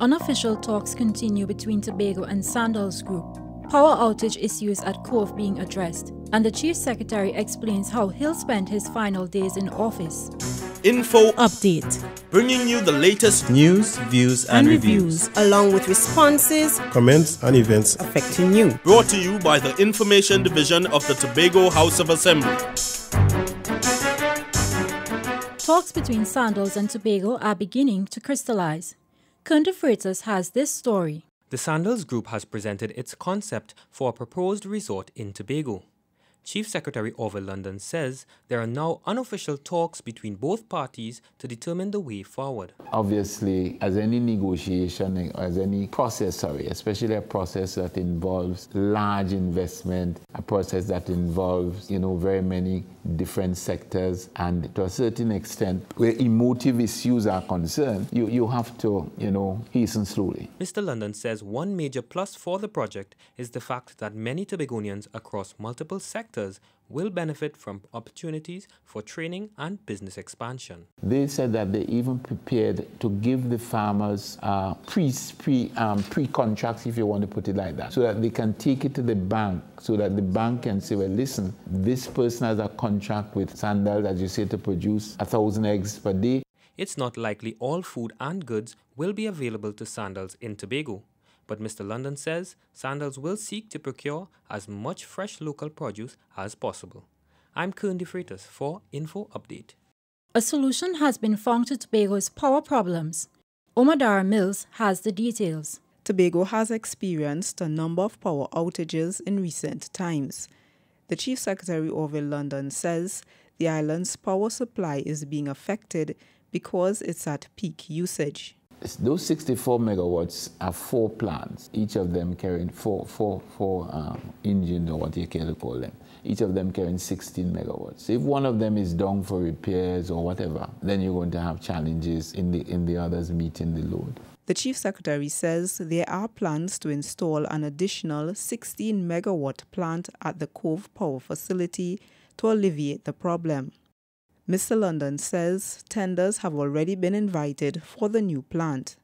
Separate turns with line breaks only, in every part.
Unofficial talks continue between Tobago and Sandals Group. Power outage issues at Cove being addressed, and the Chief Secretary explains how he'll spend his final days in office.
Info
Update.
bringing you the latest
News, views, and,
And
reviews.
reviews.
along with responses
comments and events
affecting you.
brought to you by the Information Division of the Tobago House of Assembly.
Talks between Sandals and Tobago are beginning to crystallize. Kern De Freitas has this story.
The Sandals Group has presented its concept for a proposed resort in Tobago. Chief Secretary Orville London says there are now unofficial talks between both parties to determine the way forward.
Obviously, as any negotiation, as any process, sorry, especially a process that involves large investment, a process that involves, you know, very many different sectors, and to a certain extent, where emotive issues are concerned, you, you have to, you know, hasten slowly.
Mr. London says one major plus for the project is the fact that many Tobagonians across multiple sectors will benefit from opportunities for training and business expansion.
They said that they even prepared to give the farmers uh, pre pre um, pre contracts, if you want to put it like that, so that they can take it to the bank, so that the bank can say, well, listen, this person has a contract with Sandals, as you say, to produce a thousand eggs per day.
It's not likely all food and goods will be available to Sandals in Tobago. But Mr. London says Sandals will seek to procure as much fresh local produce as possible. I'm Kern De Freitas for Info Update.
A solution has been found to Tobago's power problems. Omadara Mills has the details.
Tobago has experienced a number of power outages in recent times. The Chief Secretary Orville London says the island's power supply is being affected because it's at peak usage.
Those 64 megawatts are four plants, each of them carrying four, four, four um, engines, or what you care to call them. Each of them carrying 16 megawatts. If one of them is down for repairs or whatever, then you're going to have challenges in the, in the others meeting the load.
The Chief Secretary says there are plans to install an additional 16 megawatt plant at the Cove Power Facility to alleviate the problem. Mr. London says tenders have already been invited for the new plant.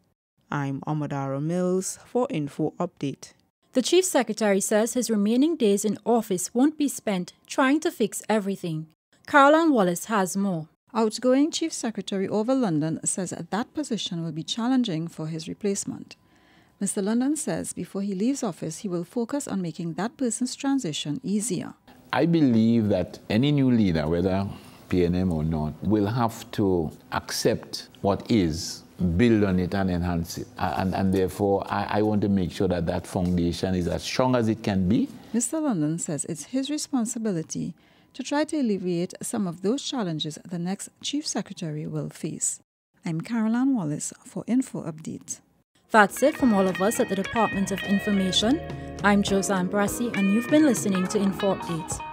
I'm Amadara Mills for Info Update.
The Chief Secretary says his remaining days in office won't be spent trying to fix everything. Caroline Wallace has more.
Outgoing Chief Secretary Orville London says that, that position will be challenging for his replacement. Mr. London says before he leaves office, he will focus on making that person's transition easier.
I believe that any new leader, whether PNM or not, will have to accept what is, build on it and enhance it. And, and therefore, I, I want to make sure that that foundation is as strong as it can be.
Mr. London says it's his responsibility to try to alleviate some of those challenges the next Chief Secretary will face. I'm Caroline Wallace for Info Update.
That's it from all of us at the Department of Information. I'm Josanne Brassi, and you've been listening to Info Update.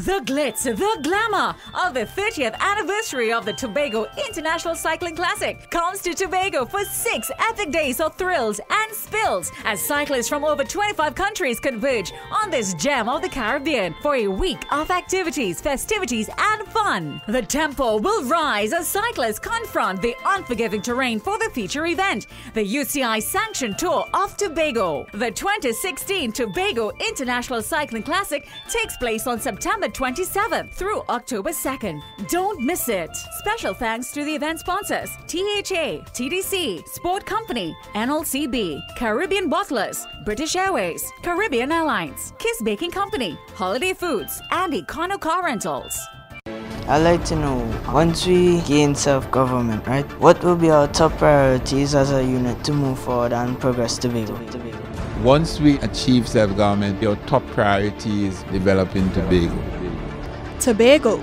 The glitz, the glamour of the 30th anniversary of the Tobago International Cycling Classic comes to Tobago for six epic days of thrills and spills as cyclists from over 25 countries converge on this gem of the Caribbean for a week of activities, festivities, and fun. The tempo will rise as cyclists confront the unforgiving terrain for the feature event, the UCI sanctioned tour of Tobago. The 2016 Tobago International Cycling Classic takes place on September 27th through October 2nd. Don't miss it. Special thanks to the event sponsors THA, TDC, Sport Company, NLCB, Caribbean Bottlers, British Airways, Caribbean Airlines, Kiss Baking Company, Holiday Foods, and Econo Car Rentals.
I'd like to know, once we gain self-government, right, what will be our top priorities as a unit to move forward and progress Tobago?
Once we achieve self-government, your top priority is developing Tobago.
Tobago.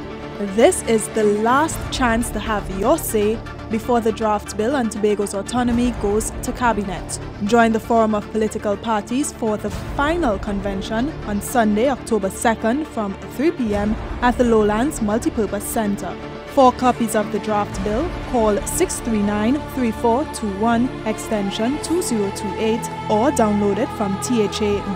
This is the last chance to have your say before the draft bill on Tobago's autonomy goes to cabinet. Join the Forum of Political Parties for the final convention on Sunday, October 2nd from 3 p.m. at the Lowlands Multipurpose Center. For copies of the draft bill, call 639-3421 extension 2028 or download it from tha.gov.tt.